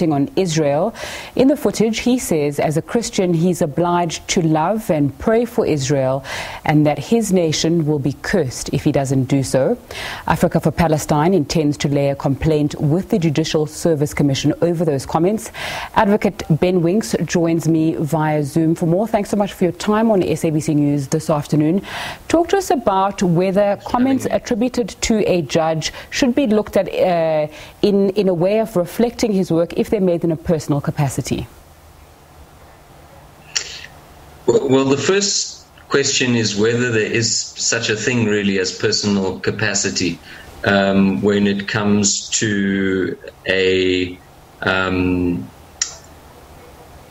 on Israel. In the footage, he says, as a Christian, he's obliged to love and pray for Israel and that his nation will be cursed if he doesn't do so. Africa4 Palestine intends to lay a complaint with the Judicial Service Commission over those comments. Advocate Ben Winks joins me via Zoom for more. Thanks so much for your time on SABC News this afternoon. Talk to us about whether comments attributed to a judge should be looked at uh, in, in a way of reflecting his work if they're made in a personal capacity? Well, the first question is whether there is such a thing really as personal capacity um, when it comes to a um,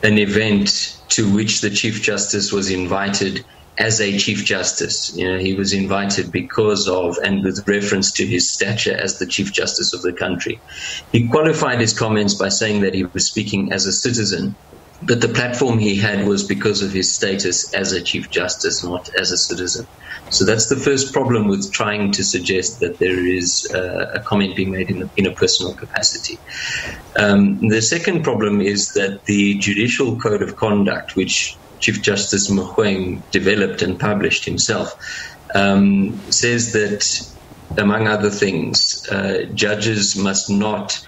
an event to which the Chief Justice was invited as a Chief Justice. You know, he was invited because of and with reference to his stature as the Chief Justice of the country. He qualified his comments by saying that he was speaking as a citizen, but the platform he had was because of his status as a Chief Justice, not as a citizen. So that's the first problem with trying to suggest that there is uh, a comment being made in a, in a personal capacity. Um, the second problem is that the Judicial Code of Conduct, which Chief Justice Mogoeng developed and published himself, um, says that, among other things, uh, judges must not,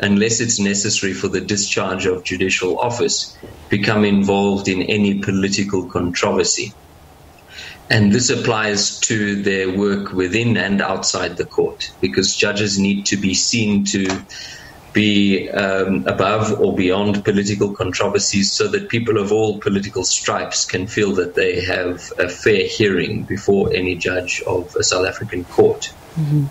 unless it's necessary for the discharge of judicial office, become involved in any political controversy. And this applies to their work within and outside the court, because judges need to be seen to be um, above or beyond political controversies so that people of all political stripes can feel that they have a fair hearing before any judge of a South African court. Mm-hmm.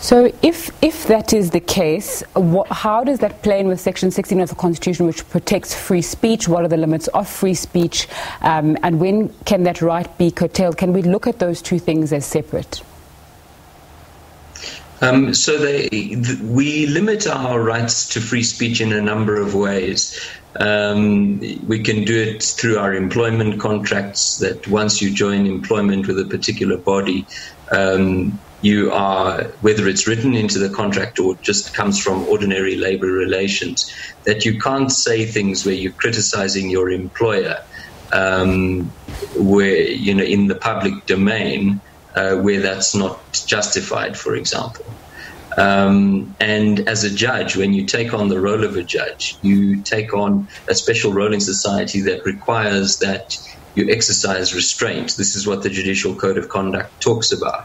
So, if, if that is the case, how does that play in with Section 16 of the Constitution, which protects free speech? What are the limits of free speech? Um, and when can that right be curtailed? Can we look at those two things as separate? Um, so they, th- we limit our rights to free speech in a number of ways. Um, we can do it through our employment contracts. That once you join employment with a particular body, um, you are whether it's written into the contract or just comes from ordinary labor relations. That you can't say things where you're criticizing your employer, um, where you know in the public domain uh, where that's not justified, for example. Um, and as a judge, when you take on the role of a judge, you take on a special role in society that requires that you exercise restraint. This is what the Judicial Code of Conduct talks about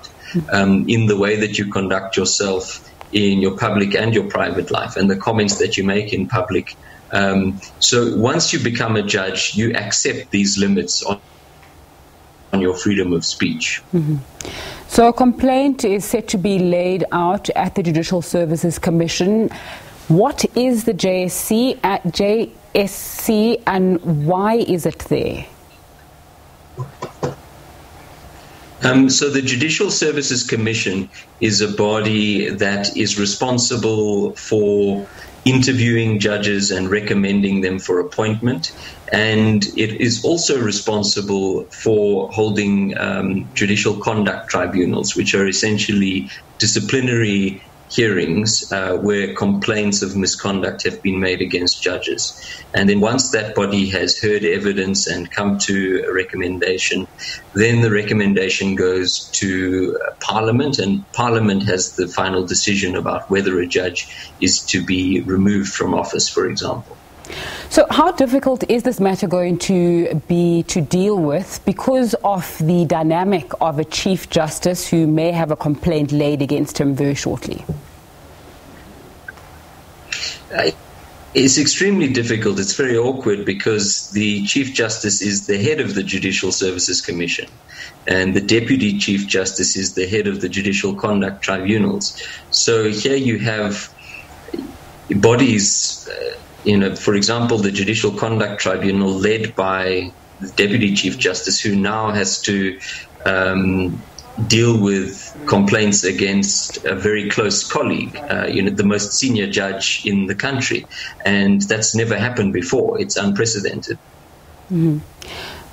um, in the way that you conduct yourself in your public and your private life and the comments that you make in public. Um, so once you become a judge, you accept these limits on on your freedom of speech. Mm-hmm. So, a complaint is set to be laid out at the Judicial Services Commission. What is the JSC at JSC and why is it there? Um, so the Judicial Services Commission is a body that is responsible for interviewing judges and recommending them for appointment. And it is also responsible for holding um, judicial conduct tribunals, which are essentially disciplinary hearings uh, where complaints of misconduct have been made against judges. And then once that body has heard evidence and come to a recommendation, then the recommendation goes to Parliament, and Parliament has the final decision about whether a judge is to be removed from office, for example. So, how difficult is this matter going to be to deal with because of the dynamic of a Chief Justice who may have a complaint laid against him very shortly? It's extremely difficult. It's very awkward because the Chief Justice is the head of the Judicial Services Commission, and the Deputy Chief Justice is the head of the Judicial Conduct Tribunals. So here you have bodies. Uh, you know, for example, the Judicial Conduct Tribunal, led by the Deputy Chief Justice, who now has to um, deal with complaints against a very close colleague, uh, you know, the most senior judge in the country, and that's never happened before. It's unprecedented. Mm-hmm.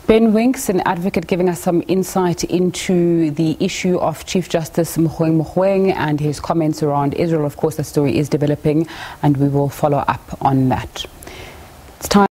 Ben Winks, an advocate, giving us some insight into the issue of Chief Justice Mogoeng Mogoeng and his comments around Israel. Of course, the story is developing, and we will follow up on that. It's time.